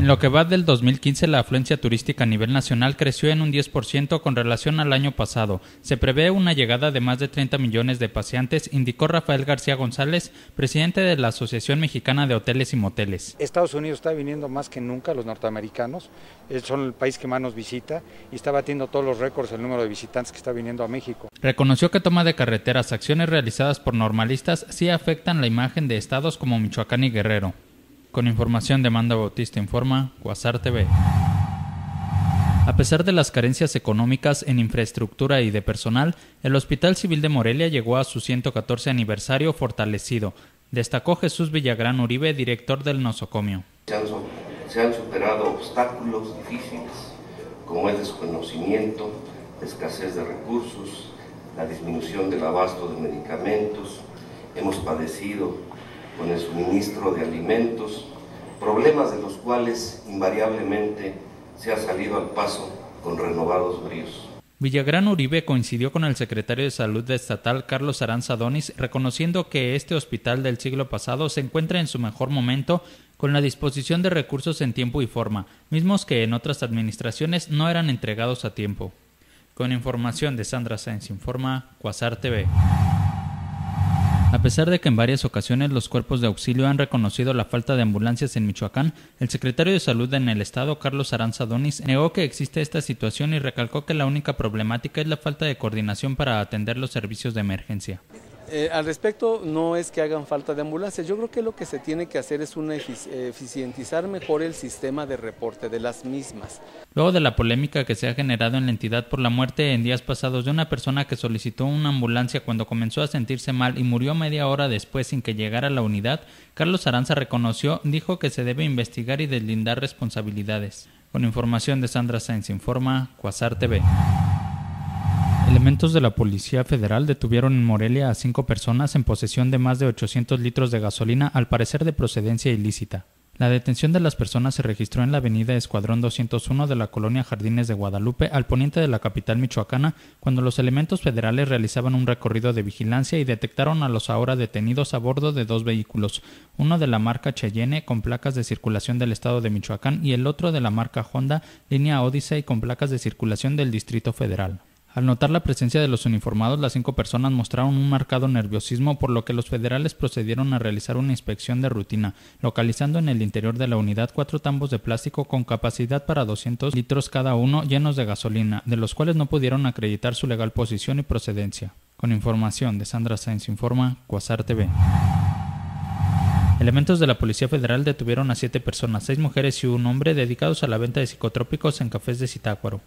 En lo que va del 2015, la afluencia turística a nivel nacional creció en un 10% con relación al año pasado. Se prevé una llegada de más de 30 millones de paseantes, indicó Rafael García González, presidente de la Asociación Mexicana de Hoteles y Moteles. Estados Unidos está viniendo más que nunca, los norteamericanos, son el país que más nos visita y está batiendo todos los récords el número de visitantes que está viniendo a México. Reconoció que toma de carreteras, acciones realizadas por normalistas sí afectan la imagen de estados como Michoacán y Guerrero. Con información de Manda Bautista Informa, Cuasar TV. A pesar de las carencias económicas en infraestructura y de personal, el Hospital Civil de Morelia llegó a su 114 aniversario fortalecido, destacó Jesús Villagrán Uribe, director del nosocomio. Se han, superado obstáculos difíciles, como el desconocimiento, la escasez de recursos, la disminución del abasto de medicamentos. Hemos padecido con el suministro de alimentos, problemas de los cuales invariablemente se ha salido al paso con renovados bríos. Villagrán Uribe coincidió con el secretario de Salud estatal Carlos Aranza Donis, reconociendo que este hospital del siglo pasado se encuentra en su mejor momento con la disposición de recursos en tiempo y forma, mismos que en otras administraciones no eran entregados a tiempo. Con información de Sandra Sáenz Informa, Cuasar TV. A pesar de que en varias ocasiones los cuerpos de auxilio han reconocido la falta de ambulancias en Michoacán, el secretario de Salud en el estado, Carlos Aranza Donis, negó que existe esta situación y recalcó que la única problemática es la falta de coordinación para atender los servicios de emergencia. Eh, al respecto, no es que hagan falta de ambulancias, yo creo que lo que se tiene que hacer es una eficientizar mejor el sistema de reporte de las mismas. Luego de la polémica que se ha generado en la entidad por la muerte en días pasados de una persona que solicitó una ambulancia cuando comenzó a sentirse mal y murió media hora después sin que llegara a la unidad, Carlos Aranza reconoció, dijo que se debe investigar y deslindar responsabilidades. Con información de Sandra Sainz Informa, Cuasar TV. Elementos de la Policía Federal detuvieron en Morelia a cinco personas en posesión de más de 800 litros de gasolina, al parecer de procedencia ilícita. La detención de las personas se registró en la avenida Escuadrón 201 de la colonia Jardines de Guadalupe, al poniente de la capital michoacana, cuando los elementos federales realizaban un recorrido de vigilancia y detectaron a los ahora detenidos a bordo de dos vehículos, uno de la marca Cheyenne con placas de circulación del estado de Michoacán y el otro de la marca Honda, línea Odyssey con placas de circulación del Distrito Federal. Al notar la presencia de los uniformados, las cinco personas mostraron un marcado nerviosismo, por lo que los federales procedieron a realizar una inspección de rutina, localizando en el interior de la unidad cuatro tambos de plástico con capacidad para 200 litros cada uno llenos de gasolina, de los cuales no pudieron acreditar su legal posición y procedencia. Con información de Sandra Sainz Informa, Cuasar TV. Elementos de la Policía Federal detuvieron a siete personas, seis mujeres y un hombre dedicados a la venta de psicotrópicos en cafés de Citácuaro.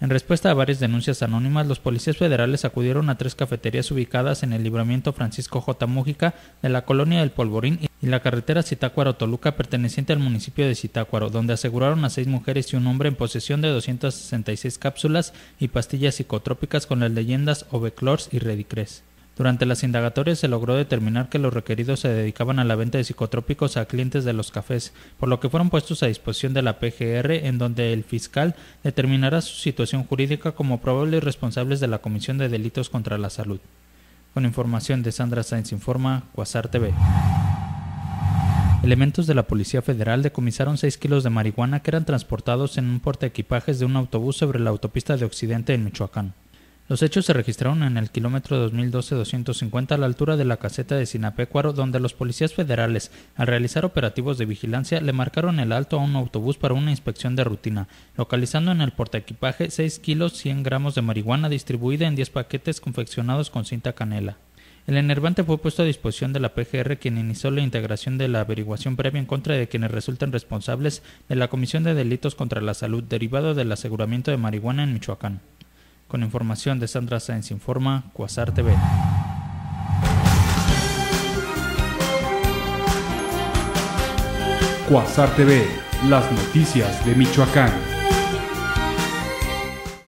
En respuesta a varias denuncias anónimas, los policías federales acudieron a tres cafeterías ubicadas en el libramiento Francisco J. Mújica de la colonia del Polvorín y la carretera Zitácuaro-Toluca perteneciente al municipio de Zitácuaro, donde aseguraron a seis mujeres y un hombre en posesión de 266 cápsulas y pastillas psicotrópicas con las leyendas Oveclors y Redicres. Durante las indagatorias se logró determinar que los requeridos se dedicaban a la venta de psicotrópicos a clientes de los cafés, por lo que fueron puestos a disposición de la PGR, en donde el fiscal determinará su situación jurídica como probables responsables de la Comisión de Delitos contra la Salud. Con información de Sandra Sainz Informa, Cuasar TV. Elementos de la Policía Federal decomisaron 6 kilos de marihuana que eran transportados en un portaequipajes de un autobús sobre la autopista de Occidente en Michoacán. Los hechos se registraron en el kilómetro 2012-250 a la altura de la caseta de Sinapecuaro, donde los policías federales, al realizar operativos de vigilancia, le marcaron el alto a un autobús para una inspección de rutina, localizando en el portaequipaje 6 kilos 100 gramos de marihuana distribuida en 10 paquetes confeccionados con cinta canela. El enervante fue puesto a disposición de la PGR, quien inició la integración de la averiguación previa en contra de quienes resultan responsables de la Comisión de Delitos contra la Salud derivado del aseguramiento de marihuana en Michoacán. Con información de Sandra Sáenz Informa, Cuasar TV. Cuasar TV, las noticias de Michoacán.